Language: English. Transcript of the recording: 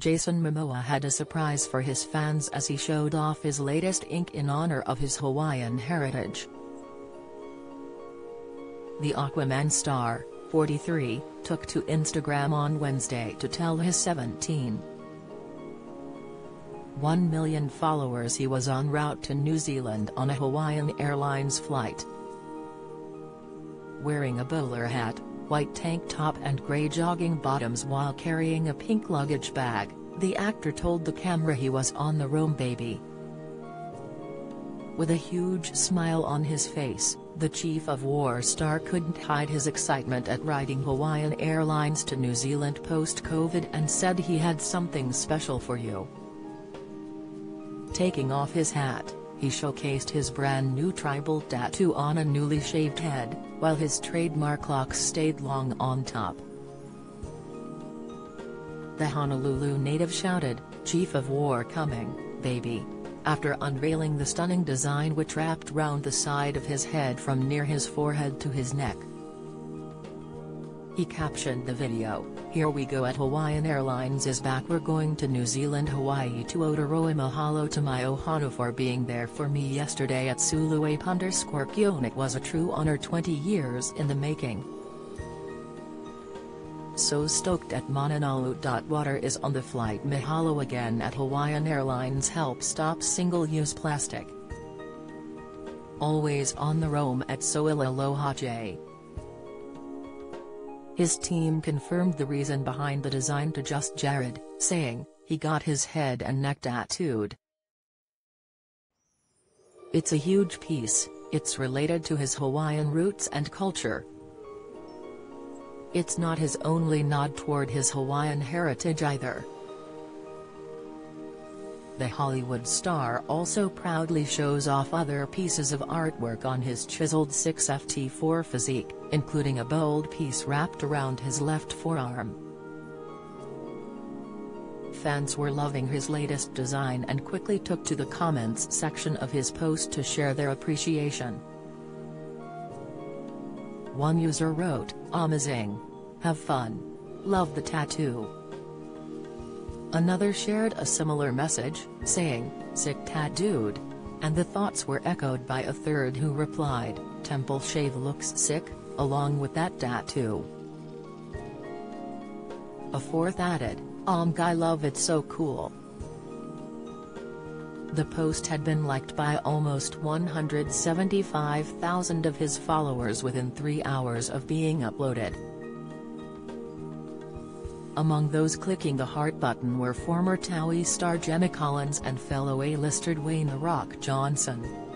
Jason Momoa had a surprise for his fans as he showed off his latest ink in honor of his Hawaiian heritage. The Aquaman star, 43, took to Instagram on Wednesday to tell his 17. 1 million followers he was en route to New Zealand on a Hawaiian Airlines flight. Wearing a bowler hat, white tank top and grey jogging bottoms while carrying a pink luggage bag, the actor told the camera he was on the roam baby. With a huge smile on his face, the Chief of War star couldn't hide his excitement at riding Hawaiian Airlines to New Zealand post-COVID and said he had something special for you. Taking off his hat, he showcased his brand new tribal tattoo on a newly shaved head, while his trademark locks stayed long on top. The Honolulu native shouted, Chief of War coming, baby after unveiling the stunning design which wrapped round the side of his head from near his forehead to his neck. He captioned the video, Here we go at Hawaiian Airlines is back we're going to New Zealand Hawaii to Aotearoa mahalo to my ohana for being there for me yesterday at Suluape underscore It was a true honor 20 years in the making. So stoked at Mananalu. Water is on the flight Mahalo again at Hawaiian Airlines help stop single-use plastic. Always on the roam at Soila Aloha J. His team confirmed the reason behind the design to just Jared, saying, he got his head and neck tattooed. It's a huge piece, it's related to his Hawaiian roots and culture, it's not his only nod toward his Hawaiian heritage either. The Hollywood star also proudly shows off other pieces of artwork on his chiseled 6FT4 physique, including a bold piece wrapped around his left forearm. Fans were loving his latest design and quickly took to the comments section of his post to share their appreciation. One user wrote, Amazing. Have fun. Love the tattoo. Another shared a similar message, saying, sick tattooed. And the thoughts were echoed by a third who replied, temple shave looks sick, along with that tattoo. A fourth added, Om guy love it so cool. The post had been liked by almost 175,000 of his followers within three hours of being uploaded. Among those clicking the heart button were former TOWIE star Gemma Collins and fellow A-lister Dwayne The Rock Johnson.